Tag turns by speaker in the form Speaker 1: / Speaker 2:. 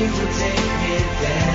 Speaker 1: you take it there.